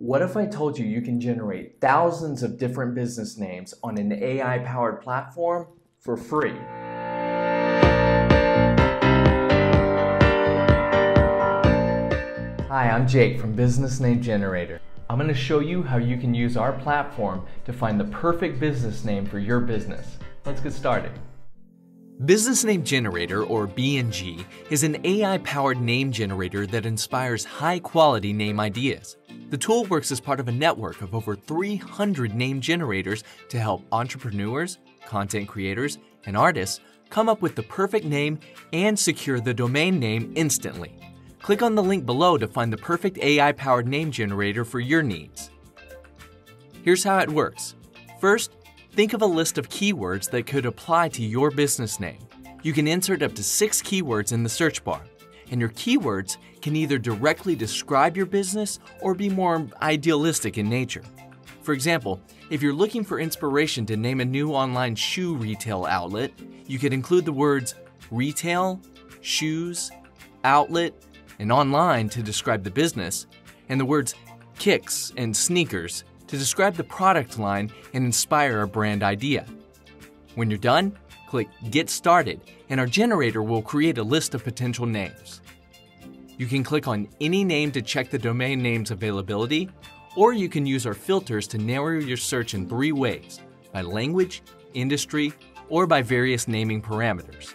What if I told you you can generate thousands of different business names on an AI powered platform for free? Hi, I'm Jake from Business Name Generator. I'm going to show you how you can use our platform to find the perfect business name for your business. Let's get started. Business Name Generator, or BNG, is an AI powered name generator that inspires high quality name ideas. The tool works as part of a network of over 300 name generators to help entrepreneurs, content creators, and artists come up with the perfect name and secure the domain name instantly. Click on the link below to find the perfect AI powered name generator for your needs. Here's how it works. First, think of a list of keywords that could apply to your business name. You can insert up to six keywords in the search bar and your keywords can either directly describe your business or be more idealistic in nature. For example, if you're looking for inspiration to name a new online shoe retail outlet, you could include the words retail, shoes, outlet, and online to describe the business, and the words kicks and sneakers to describe the product line and inspire a brand idea. When you're done, click Get Started, and our generator will create a list of potential names. You can click on any name to check the domain name's availability, or you can use our filters to narrow your search in three ways by language, industry, or by various naming parameters.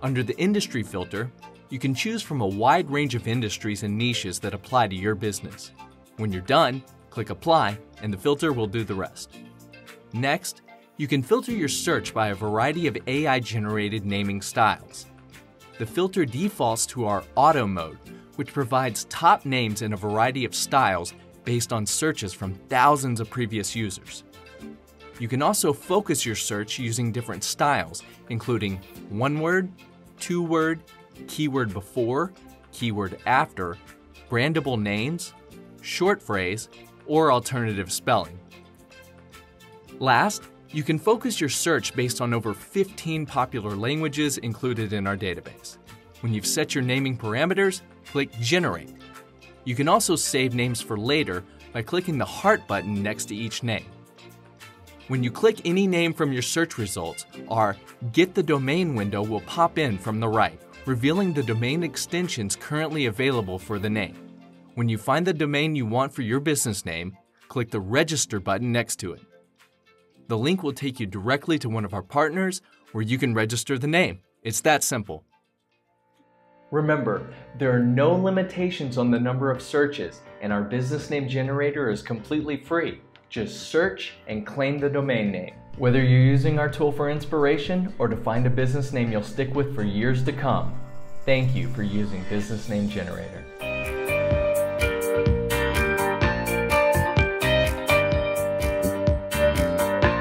Under the industry filter, you can choose from a wide range of industries and niches that apply to your business. When you're done, click Apply, and the filter will do the rest. Next, you can filter your search by a variety of AI-generated naming styles. The filter defaults to our Auto mode, which provides top names in a variety of styles based on searches from thousands of previous users. You can also focus your search using different styles, including one word, two word, keyword before, keyword after, brandable names, short phrase, or alternative spelling. Last, you can focus your search based on over 15 popular languages included in our database. When you've set your naming parameters, click Generate. You can also save names for later by clicking the heart button next to each name. When you click any name from your search results, our Get the Domain window will pop in from the right, revealing the domain extensions currently available for the name. When you find the domain you want for your business name, click the Register button next to it. The link will take you directly to one of our partners where you can register the name. It's that simple. Remember, there are no limitations on the number of searches, and our business name generator is completely free. Just search and claim the domain name. Whether you're using our tool for inspiration or to find a business name you'll stick with for years to come, thank you for using Business Name Generator.